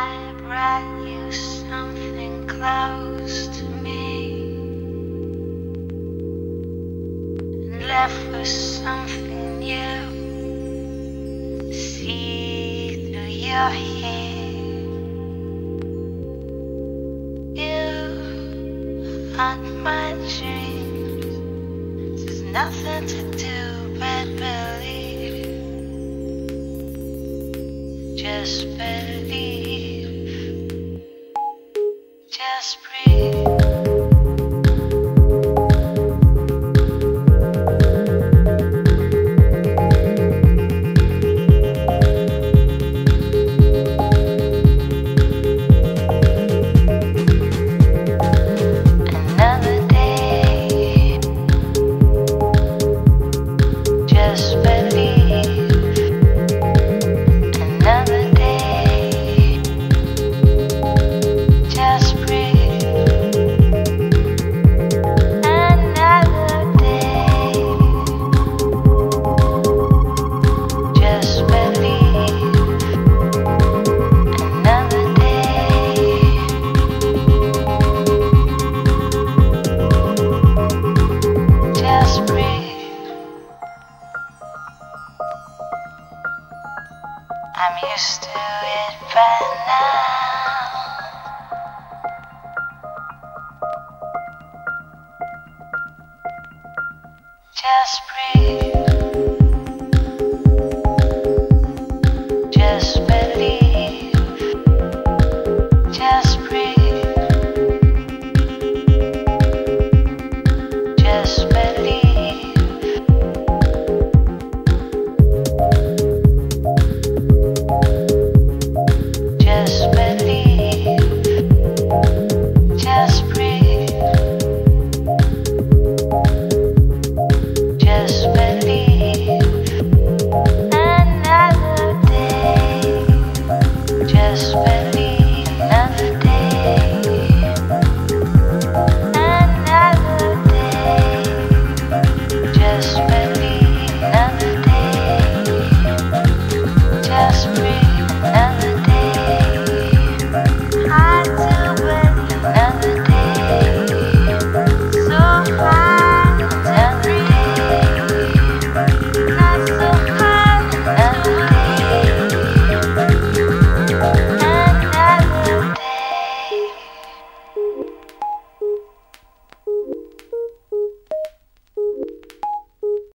I brought you something close to me and left with something new. See through your hair. You haunt my dreams. There's nothing to do but believe. Just believe. I'm used to it by now. Just breathe.